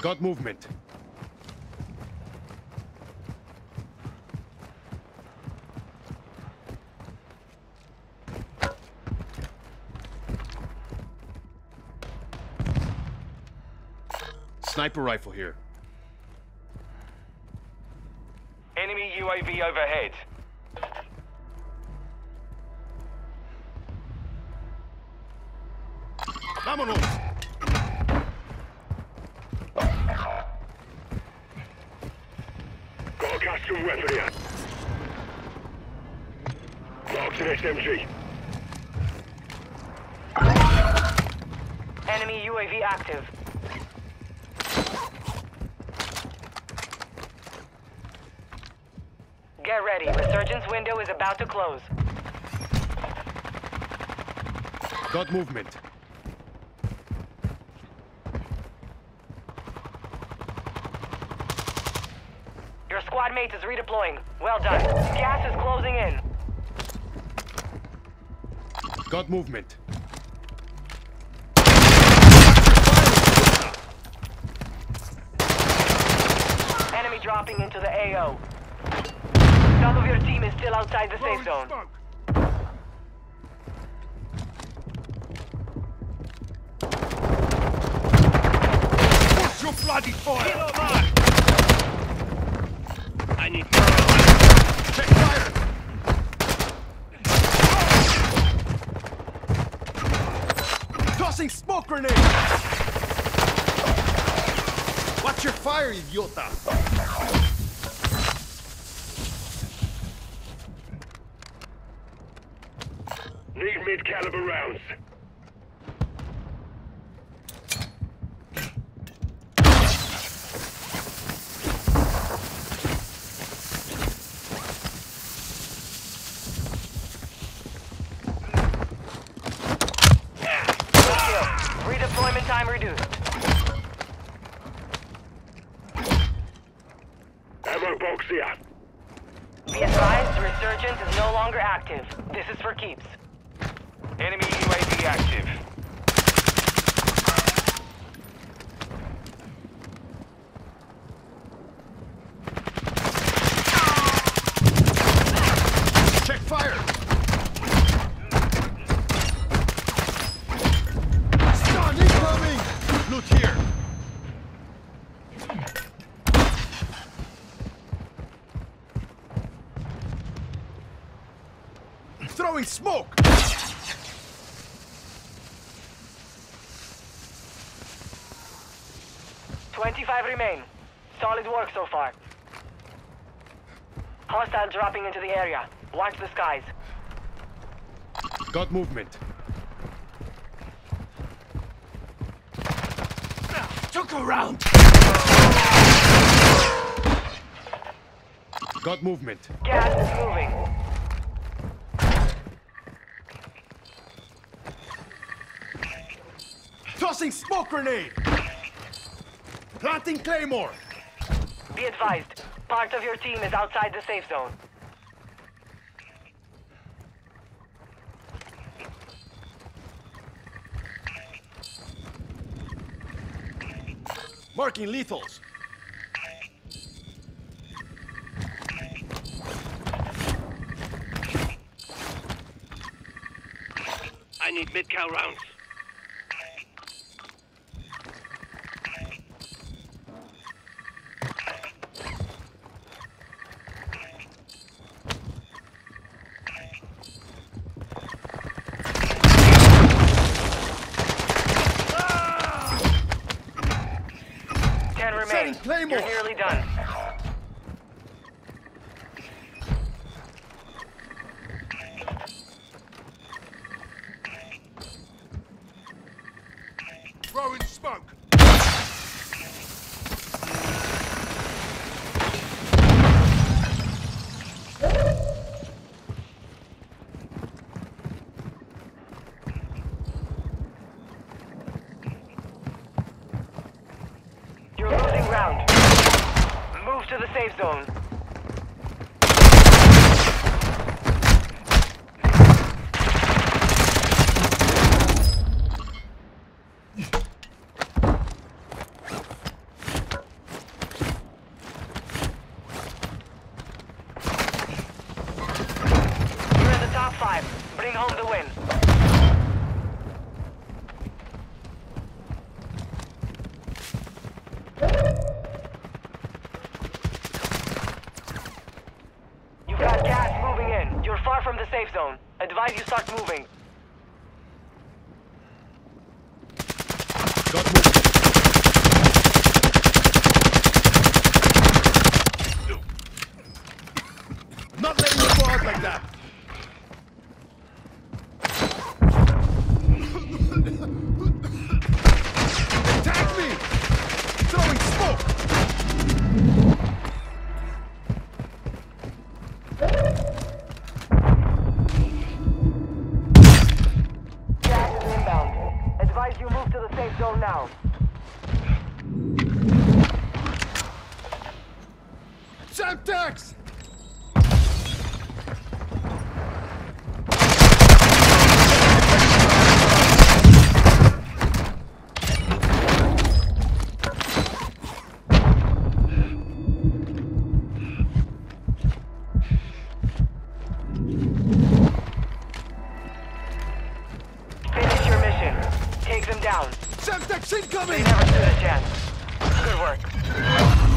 Got movement. Sniper rifle here. Enemy UAV overhead. Vámonos! Got custom weapon here. Marked an SMG. Enemy UAV active. Get ready. Resurgence window is about to close. Got movement. Your squad mate is redeploying. Well done. Gas is closing in. Got movement. Enemy dropping into the AO. Some of your team is still outside the safe zone. Push your bloody fire! Need smoke grenade! Watch your fire, idiota! Need mid-caliber rounds. Ammo box here. Be advised, Resurgence is no longer active. This is for keeps. Enemy UAV active. Check fire! Stun incoming! Loot here! Throwing smoke! Twenty-five remain. Solid work so far. Hostile dropping into the area. Watch the skies. Got movement. Took a round! Got movement. Gas is moving. Tossing smoke grenade! Planting claymore! Be advised, part of your team is outside the safe zone. Marking lethals. I need mid-cal rounds. Claymore. You're nearly done. to the safe zone. Five. Bring home the win. You're far from the safe zone. Advise you start moving. Your. Take them down. Semtex They never stood a chance. Good work.